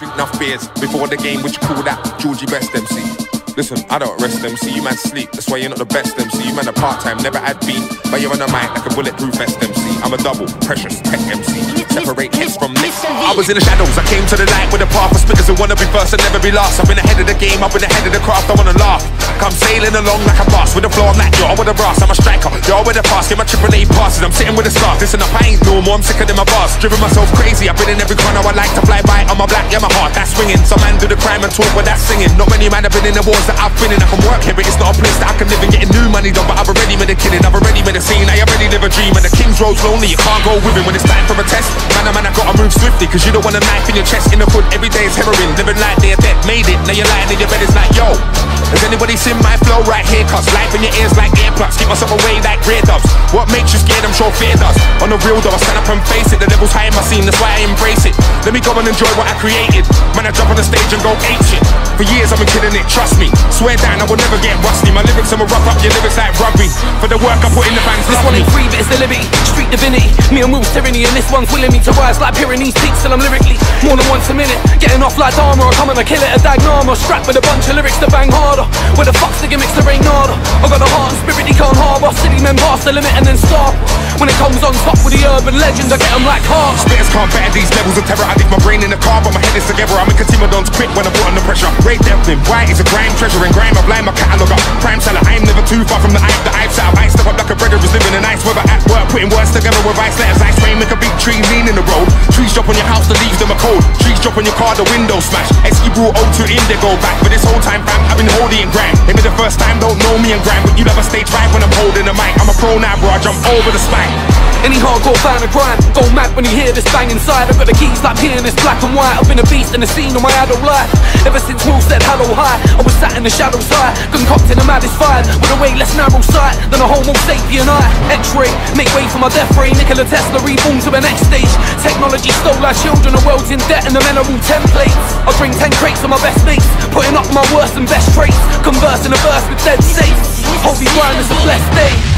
Drink enough beers before the game, which you call that Georgie Best MC. Listen, I don't rest MC, you man sleep, that's why you're not the best MC. You man a part time, never had beat, but you're on the mic like a bulletproof vest MC. I'm a double, precious tech MC. Separate hits from licks. I was in the shadows, I came to the light with a path of spitters who wanna be first and never be last. I've been ahead of the game, I've been ahead of the craft, I wanna laugh. Come sailing along like a boss with the floor, I'm like, yo, with the brass, I'm a striker. Yo, with the pass, get my triple A passes, I'm sitting with the stars. Listen up, I ain't normal, I'm sicker than my boss. Driven myself crazy, I've been in every corner, I like to fly by. On my black, yeah, my heart, that's swinging. Some man do the crime and talk, but that's singing. Not many man have been in the wars that I've been in. I can work here, but it's not a place that I can live and getting new money done. But I've already made a killing, I've already made a scene, I already live a dream. And the King's Road's lonely, you can't go with him when it's time for a test. Man, oh man, I gotta move swiftly, cause you don't want a knife in your chest. In the foot, every day is heroin. Living like they're dead, made it. Now you're lying in your bed, it's like, yo. Has anybody seen my flow right here? Cause life in your ears like earplugs. Keep myself away like grey dubs. What makes you scared? I'm sure fear does. On the real though, I stand up and face it. The devil's high in my scene, that's why I embrace it. Let me go and enjoy what I created. Man, I jump on the stage and go ape shit. For years I've been killing it, trust me. Swear down, I will never get rusty. My lyrics I'ma rough up your lyrics like rugby. For the work I put in the fans, This one ain't free, but it's the liberty. Street divinity. Me and Will's tyranny, and this one's willing me to rise like Pyrenees peaks till I'm lyrically more than once a minute. Getting off like Dharma, I come and I kill it a diagnama. Strapped with a bunch of lyrics to bang harder. Where the fuck's the gimmicks, there ain't nada. I got a heart and spirit he can't harbour. City men pass the limit and then stop. When it comes on top with the urban legend, I get them like hearts. Spitters can't bear these levels of terror. I leave my brain in the car, but my head is together. I'm in Catimodon's quick when I put under pressure. Great Devlin, white is a crime treasure and grime. I blind my catalogue up. Prime seller, I'm together with ice letters. Ice rain, make a big tree lean in the road. Trees drop on your house, the leaves them are cold. Trees drop on your car, the window smash. Esky brought O2 Indigo back, but this whole time, fam, I've been holding and know me and grind, but you never stay five when I'm holding the mic. I'm a pro now, bro. I jump over the spike. Any hardcore fan of grind, go mad when you hear this bang inside. I've got the keys like pianist, black and white. I've been a beast in the scene of my adult life. Ever since Will said hello high, I was sat in the shadows high, concocting the maddest fire with a way less narrow sight than a homo sapien eye. X-ray, make way for my death ray. Nikola Tesla reborn to the next stage. Technology stole our children, the world's in debt, and the men are all templates. I bring ten crates of my best mates, putting up my worst and best traits. Conversing a verse with dead saints. Holy grind is a blessed day.